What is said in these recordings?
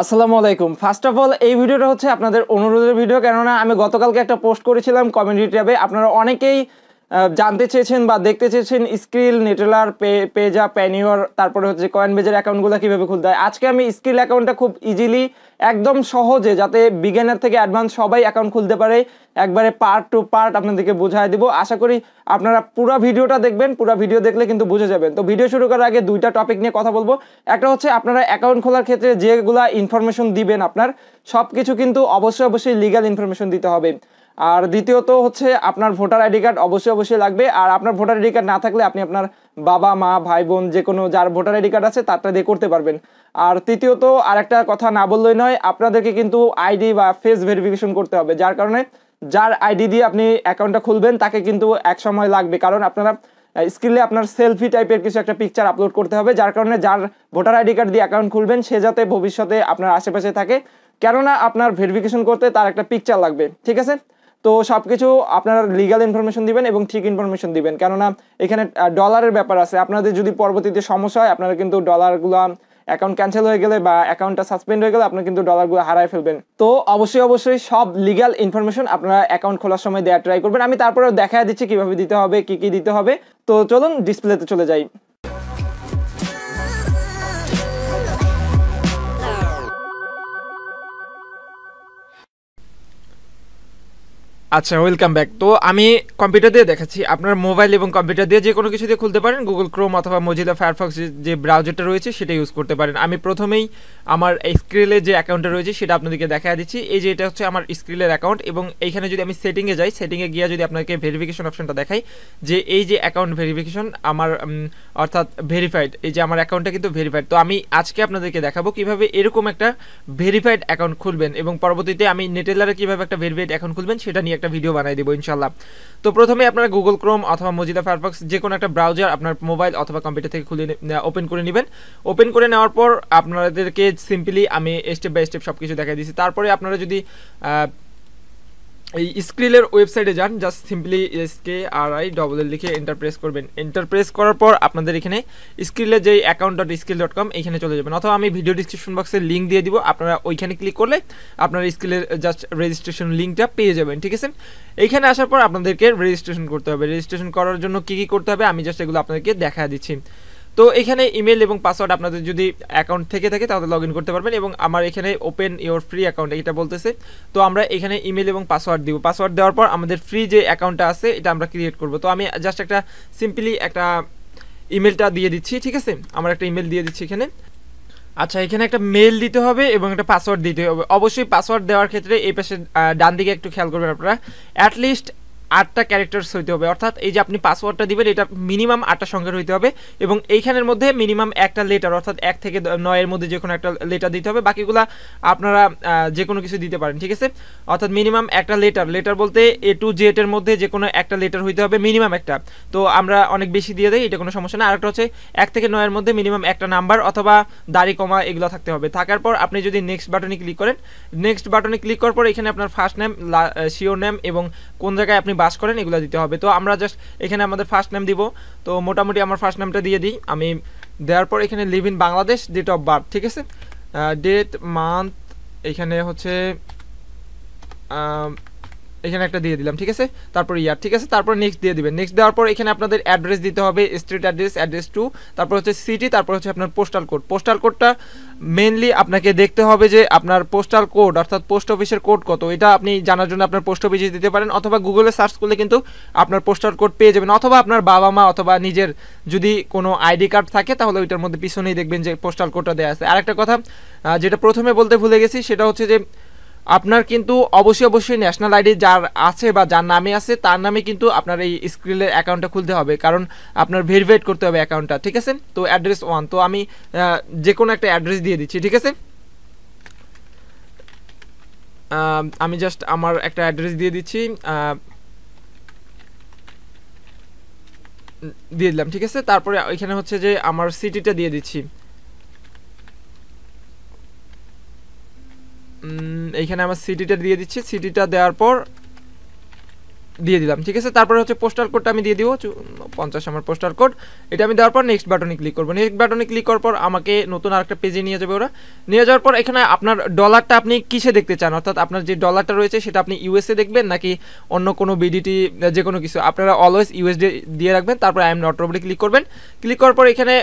আসসালামু আলাইকুম। First of all এই ভিডিওটা হচ্ছে আপনাদের অনুরোধের ভিডিও, কেননা আমি গতকালকে একটা পোস্ট করেছিলাম কমিউনিটি ট্যাবে আপনারা অনেকেই জানতে চেয়েছেন বা দেখতে চেয়েছেন Skrill, Neteller, pay, Payza, Payoneer, তারপরে হচ্ছে কয়েন বেজের অ্যাকাউন্টগুলো কীভাবে খুলতে হয়। আজকে আমি স্কিল অ্যাকাউন্টটা খুব ইজিলি একদম সহজে, যাতে বিজ্ঞানের থেকে অ্যাডভান্স সবাই অ্যাকাউন্ট খুলতে পারে, একবারে পার্ট টু পার্ট আপনাদেরকে বোঝায় দিব। আশা করি আপনারা পুরো ভিডিওটা দেখবেন, পুরো ভিডিও দেখলে কিন্তু বুঝে যাবেন। তো ভিডিও শুরু করার আগে দুইটা টপিক নিয়ে কথা বলব। একটা হচ্ছে আপনারা অ্যাকাউন্ট খোলার ক্ষেত্রে যেগুলা ইনফরমেশন দিবেন আপনার সব কিছু কিন্তু অবশ্যই অবশ্যই লিগাল ইনফরমেশন দিতে হবে। আর দ্বিতীয়ত হচ্ছে আপনার ভোটার আইডি কার্ড অবশ্যই অবশ্যই লাগবে। আর আপনার ভোটার আইডি কার্ড না থাকলে আপনি আপনার বাবা, মা, ভাই, বোন যে কোনো যার ভোটার আইডি কার্ড আছে তারটা দিয়ে করতে পারবেন। আর তৃতীয়ত আর একটা কথা না বললেই নয়, আপনাদেরকে কিন্তু আইডি বা ফেস ভেরিফিকেশন করতে হবে। যার কারণে যার আইডি দিয়ে আপনি অ্যাকাউন্টটা খুলবেন তাকে কিন্তু এক সময় লাগবে। কারণ আপনারা স্কিলে আপনার সেলফি টাইপের কিছু একটা পিকচার আপলোড করতে হবে, যার কারণে যার ভোটার আইডি কার্ড দিয়ে অ্যাকাউন্ট খুলবেন সে যাতে ভবিষ্যতে আপনার আশেপাশে থাকে। কেননা আপনার ভেরিফিকেশন করতে তার একটা পিকচার লাগবে। ঠিক আছে? তো সব কিছু আপনারা লিগাল ইনফরমেশন দিবেন এবং ঠিক ইনফরমেশন দিবেন। কেননা এখানে ডলারের ব্যাপার আছে। আপনাদের যদি পরবর্তীতে সমস্যা হয়, আপনারা কিন্তু ডলারগুলো অ্যাকাউন্ট ক্যান্সেল হয়ে গেলে বা অ্যাকাউন্টটা সাসপেন্ড হয়ে গেলে আপনারা কিন্তু ডলারগুলো হারায় ফেলবেন। তো অবশ্যই অবশ্যই সব লিগাল ইনফরমেশন আপনারা অ্যাকাউন্ট খোলার সময় দেওয়ার ট্রাই করবেন। আমি তারপরে দেখা দিচ্ছি কীভাবে দিতে হবে, কি কি দিতে হবে। তো চলুন ডিসপ্লেতে চলে যাই। আচ্ছা ওয়েলকাম ব্যাক তো আমি কম্পিউটার দিয়ে দেখাচ্ছি। আপনার মোবাইল এবং কম্পিউটার দিয়ে যে কোনো কিছু দিয়ে খুলতে পারেন। গুগল ক্রোম অথবা মজিলা ফায়ারফক্স যে ব্রাউজারটা রয়েছে, সেটা ইউজ করতে পারেন। আমি প্রথমেই আমার স্ক্রিলে যে অ্যাকাউন্টটা রয়েছে, সেটা আপনাদেরকে দেখা দিচ্ছি। এই যে এটা হচ্ছে আমার স্ক্রিলের অ্যাকাউন্ট এবং এইখানে যদি আমি সেটিংয়ে যাই সেটিংয়ে গিয়ে যদি আপনাকে ভেরিফিকেশন অপশনটা দেখাই, যে এই যে অ্যাকাউন্ট ভেরিফিকেশন আমার অর্থাৎ ভেরিফাইড এই যে আমার অ্যাকাউন্টটা কিন্তু ভেরিফাইড তো আমি আজকে আপনাদেরকে দেখাবো কীভাবে এরকম একটা ভেরিফাইড অ্যাকাউন্ট খুলবেন এবং পরবর্তীতে আমি নেটেলারে কীভাবে একটা ভেরিফাইড অ্যাকাউন্ট খুলবেন, সেটা নিয়ে একটা ভিডিও বানাই দেবো ইনশাল্লাহ তো প্রথমে আপনারা গুগল ক্রোম অথবা মজিদা ফায়ারফক্স যে কোনো একটা ব্রাউজার আপনার মোবাইল অথবা কম্পিউটার থেকে খুলে ওপেন করে নেবেন। ওপেন করে নেওয়ার পর আপনাদেরকে সিম্পলি আমি স্টেপ বাই স্টেপ সব কিছু দেখাই দিচ্ছি। তারপরে আপনারা যদি এই স্ক্রিলের ওয়েবসাইটে যান just simply S K R I double L লিখে এন্টার প্রেস করবেন। এন্টার প্রেস করার পর আপনাদের এখানে স্ক্রিলের যে account dot Skrill dot com এখানে চলে যাবেন। অথবা আমি ভিডিও ডিসক্রিপশন বক্সে লিঙ্ক দিয়ে দিব, আপনারা ওইখানে ক্লিক করলে আপনার স্কিলের জাস্ট রেজিস্ট্রেশন লিঙ্কটা পেয়ে যাবেন, ঠিক আছে? এইখানে আসার পর আপনাদেরকে রেজিস্ট্রেশন করতে হবে। রেজিস্ট্রেশন করার জন্য কী কী করতে হবে, আমি জাস্ট এগুলো আপনাদেরকে দেখা দিচ্ছি। তো এখানে ইমেল এবং পাসওয়ার্ড আপনাদের যদি অ্যাকাউন্ট থেকে থাকে, তাহলে লগ করতে পারবেন এবং আমার এখানে ওপেন ইওর ফ্রি অ্যাকাউন্ট এটা বলতেছে। তো আমরা এখানে ইমেল এবং পাসওয়ার্ড দিব। পাসওয়ার্ড দেওয়ার পর আমাদের ফ্রি যে অ্যাকাউন্টটা আছে, এটা আমরা ক্রিয়েট করব। তো আমি জাস্ট একটা সিম্পলি একটা ইমেলটা দিয়ে দিচ্ছি, ঠিক আছে? আমার একটা ইমেল দিয়ে দিচ্ছি এখানে। আচ্ছা এখানে একটা মেল দিতে হবে এবং একটা পাসওয়ার্ড দিতে হবে। অবশ্যই পাসওয়ার্ড দেওয়ার ক্ষেত্রে এই পাশে ডান দিকে একটু খেয়াল করবেন আপনারা। অ্যাটলিস্ট আটটা ক্যারেক্টার্স হইতে হবে। অর্থাৎ এই যে আপনি পাসওয়ার্ডটা দিবেন, এটা মিনিমাম আটটা সংখ্যার হইতে হবে এবং এইখানের মধ্যে মিনিমাম একটা লেটার অর্থাৎ এক থেকে নয়ের মধ্যে যে কোনো একটা লেটার দিতে হবে। বাকিগুলা আপনারা যে কোনো কিছু দিতে পারেন, ঠিক আছে? অর্থাৎ মিনিমাম একটা লেটার লেটার বলতে এ টু জেড এর মধ্যে যে কোনো একটা লেটার হইতে হবে মিনিমাম একটা। তো আমরা অনেক বেশি দিয়ে দেই, এটা কোনো সমস্যা না। আরেকটা হচ্ছে, এক থেকে নয়ের মধ্যে মিনিমাম একটা নাম্বার অথবা দাড়ি, কমা এগুলো থাকতে হবে। থাকার পর আপনি যদি নেক্সট বাটনে ক্লিক করেন নেক্সট বাটনে ক্লিক করার পর এখানে আপনার ফার্স্ট নেম শিওর নেম এবং কোন জায়গায় আপনি বাস করেন, এগুলো দিতে হবে। তো আমরা জাস্ট এখানে আমাদের ফার্স্ট নেম দিব। তো মোটামুটি আমার ফার্স্ট নেমটা দিয়ে দিই। আমি দেওয়ার পর এখানে live in Bangladesh date of birth ঠিক আছে? ডেট মান্থ এখানে হচ্ছে এখানে একটা দিয়ে দিলাম, ঠিক আছে? তারপর ইয়ার, ঠিক আছে? তারপর নেক্সট দিয়ে দিবেন। নেক্সট দেওয়ার পর এখানে আপনাদের অ্যাড্রেস দিতে হবে স্ট্রিট অ্যাড্রেস অ্যাড্রেস টু তারপর হচ্ছে সিটি তারপর হচ্ছে আপনার পোস্টাল কোড পোস্টাল কোডটা মেনলি আপনাকে দেখতে হবে যে আপনার পোস্টাল কোড অর্থাৎ পোস্ট অফিসের কোড কত। এটা আপনি জানার জন্য আপনার পোস্ট অফিসে দিতে পারেন, অথবা গুগলে সার্চ করলে কিন্তু আপনার পোস্টাল কোড পেয়ে যাবেন। অথবা আপনার বাবা মা অথবা নিজের যদি কোনো আইডি কার্ড থাকে, তাহলে ওইটার মধ্যে পিছনেই দেখবেন যে পোস্টাল কোডটা দেওয়া আছে। আরেকটা কথা যেটা প্রথমে বলতে ভুলে গেছি, সেটা হচ্ছে যে আপনার কিন্তু অবশ্যই অবশ্যই ন্যাশনাল আইডি যার আছে বা যার নামে আছে, তার নামে কিন্তু আপনার এই স্ক্রিলের অ্যাকাউন্টটা খুলতে হবে। কারণ আপনার ভেরিফাইড করতে হবে অ্যাকাউন্টটা ঠিক আছে? তো অ্যাড্রেস ওয়ান তো আমি যে কোনো একটা অ্যাড্রেস দিয়ে দিচ্ছি, ঠিক আছে? আমি জাস্ট আমার একটা অ্যাড্রেস দিয়ে দিচ্ছি দিয়ে দিলাম, ঠিক আছে? তারপরে এখানে হচ্ছে যে আমার সিটিটা দিয়ে দিচ্ছি। এইখানে আমার সিডিটা দিয়ে দিচ্ছি। সিডিটা দেওয়ার পর দিয়ে দিলাম, ঠিক আছে? তারপরে হচ্ছে পোস্টার কোডটা আমি দিয়ে দিব পঞ্চাশ আমার পোস্টার কোড এটা আমি দেওয়ার পর নেক্সট বাটনে ক্লিক করব। নেক্সট বাটনে ক্লিক করার পর আমাকে নতুন আরেকটা পেজে নিয়ে যাবে ওরা। নিয়ে যাওয়ার পর এখানে আপনার ডলারটা আপনি কিসে দেখতে চান? অর্থাৎ আপনার যে ডলারটা রয়েছে সেটা আপনি ইউএসএ দেখবেন নাকি অন্য কোনো বিডিটি যে কোনো কিছু? আপনারা অলওয়েজ ইউএসডি দিয়ে রাখবেন, তারপর আই এম নট রোবটে ক্লিক করবেন। ক্লিক করার পর এখানে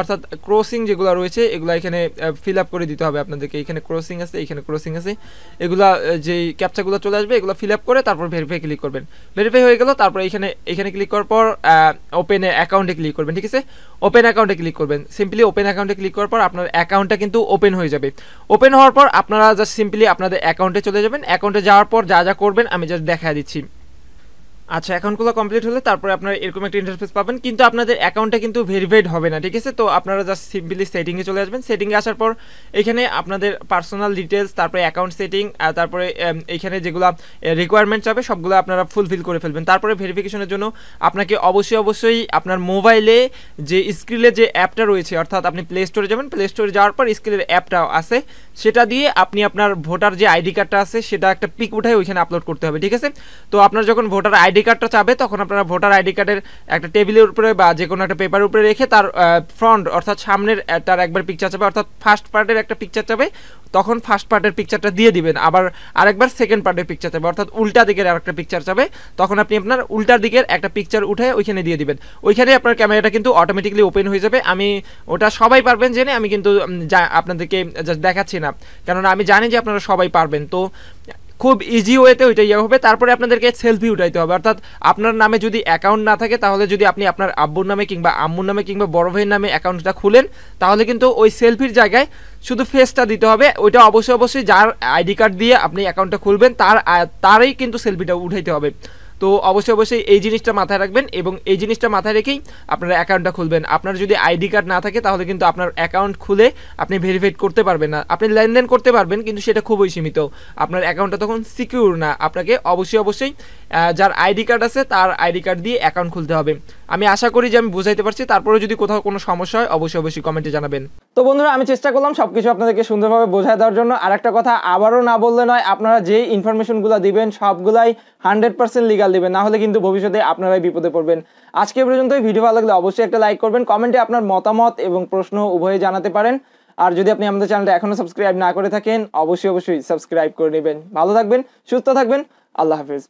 অর্থাৎ ক্রসিং যেগুলো রয়েছে, এগুলো এখানে ফিল আপ করে দিতে হবে আপনাদেরকে। এখানে ক্রসিং আছে, এখানে ক্রসিং আছে। এগুলা যেই ক্যাপচাগুলো চলে আসবে, এগুলো ফিল আপ করে তারপর ভেরিফাই ক্লিক করবেন। ভেরিফাই হয়ে গেল, তারপর এখানে এখানে ক্লিক করার পর ওপেন অ্যাকাউন্টে ক্লিক করবেন, ঠিক আছে? ওপেন অ্যাকাউন্টে ক্লিক করবেন। সিম্পলি ওপেন অ্যাকাউন্টে ক্লিক করার পর আপনার অ্যাকাউন্টটা কিন্তু ওপেন হয়ে যাবে। ওপেন হওয়ার পর আপনারা জাস্ট সিম্পলি আপনাদের অ্যাকাউন্টে চলে যাবেন। অ্যাকাউন্টে যাওয়ার পর যা যা করবেন, আমি জাস্ট দেখা দিচ্ছি। আচ্ছা অ্যাকাউন্টগুলো কমপ্লিট হলে তারপরে আপনারা এরকম একটা ইন্টারফেস পাবেন, কিন্তু আপনাদের অ্যাকাউন্টটা কিন্তু ভেরিফাইড হবে না, ঠিক আছে? তো আপনারা জাস্ট সিম্পলি সেটিংয়ে চলে আসবেন। সেটিংয়ে আসার পর এখানে আপনাদের পার্সোনাল ডিটেলস তারপরে অ্যাকাউন্ট সেটিং আর তারপরে এখানে যেগুলো রিকোয়ারমেন্টস হবে, সবগুলো আপনারা ফুলফিল করে ফেলবেন। তারপরে ভেরিফিকেশনের জন্য আপনাকে অবশ্যই অবশ্যই আপনার মোবাইলে যে স্ক্রিলে যে অ্যাপটা রয়েছে, অর্থাৎ আপনি প্লে স্টোরে যাবেন প্লে স্টোরে যাওয়ার পর স্ক্রিলের অ্যাপটা আছে, সেটা দিয়ে আপনি আপনার ভোটার যে আইডি কার্ডটা আছে, সেটা একটা পিক উঠায় ওইখানে আপলোড করতে হবে, ঠিক আছে? তো আপনার যখন ভোটার আইডি কার্ডটা চাবে, তখন আপনারা ভোটার আইডি কার্ডের একটা টেবিলের উপরে বা যে কোনো একটা পেপারের উপরে রেখে তার ফ্রন্ট অর্থাৎ সামনের তার একবার পিকচার চাবে, অর্থাৎ ফার্স্ট পার্টের একটা পিকচার চাবে, তখন ফার্স্ট পার্টের পিকচারটা দিয়ে দিবেন। আবার আরেকবার সেকেন্ড পার্টের পিকচার চাবে, অর্থাৎ উল্টা দিকের আরেকটা পিকচার চাবে, তখন আপনি আপনার উল্টার দিকের একটা পিকচার উঠে ওইখানে দিয়ে দিবেন। ওইখানে আপনার ক্যামেরাটা কিন্তু অটোমেটিকলি ওপেন হয়ে যাবে। আমি ওটা সবাই পারবেন জেনে, আমি কিন্তু আপনাদেরকে জাস্ট দেখাচ্ছি না। কেননা আমি জানি যে আপনারা সবাই পারবেন। তো খুব ইজি ওয়েতে ওইটা ইয়ে হবে। তারপরে আপনাদেরকে সেলফি উঠাইতে হবে। অর্থাৎ আপনার নামে যদি অ্যাকাউন্ট না থাকে, তাহলে যদি আপনি আপনার আব্বুর নামে কিংবা আম্মুর নামে কিংবা বড় ভাইয়ের নামে অ্যাকাউন্টটা খুলেন, তাহলে কিন্তু ওই সেলফির জায়গায় শুধু ফেসটা দিতে হবে। ওইটা অবশ্যই অবশ্যই যার আইডি কার্ড দিয়ে আপনি অ্যাকাউন্টটা খুলবেন, তার তারই কিন্তু সেলফিটা উঠাইতে হবে। তো অবশ্যই অবশ্যই এই জিনিসটা মাথায় রাখবেন এবং এই জিনিসটা মাথায় রেখেই আপনারা অ্যাকাউন্টটা খুলবেন। আপনার যদি আইডি কার্ড না থাকে, তাহলে কিন্তু আপনার অ্যাকাউন্ট খুলে আপনি ভেরিফাইড করতে পারবেন না। আপনি লেনদেন করতে পারবেন, কিন্তু সেটা খুবই সীমিত। আপনার অ্যাকাউন্টটা তখন সিকিউর না। আপনাকে অবশ্যই অবশ্যই যার আইডি কার্ড আছে, তার আইডি কার্ড দিয়ে অ্যাকাউন্ট খুলতে হবে। আমি আশা করি যে আমি বুঝাইতে পারছি। তারপরে যদি কোথাও কোনো সমস্যা হয়, অবশ্যই অবশ্যই কমেন্টে জানাবেন। তো বন্ধুরা, আমি চেষ্টা করলাম সবকিছু আপনাদেরকে সুন্দরভাবে বোঝায় দেওয়ার জন্য। আর একটা কথা, আবারও না বললে নয়, আপনারা যে ইনফরমেশনগুলো দিবেন, সবগুলাই হান্ড্রেড পার্সেন্ট লিগাল দিবেন। না হলে কিন্তু ভবিষ্যতে আপনারাই বিপদে পড়বেন। আজকে পর্যন্ত ভিডিও ভালো লাগলে অবশ্যই একটা লাইক করবেন, কমেন্টে আপনার মতামত এবং প্রশ্ন উভয়ে জানাতে পারেন। আর যদি আপনি আমাদের চ্যানেলটা এখনও সাবস্ক্রাইব না করে থাকেন, অবশ্যই অবশ্যই সাবস্ক্রাইব করে নেবেন। ভালো থাকবেন, সুস্থ থাকবেন, আল্লাহ হাফিজ।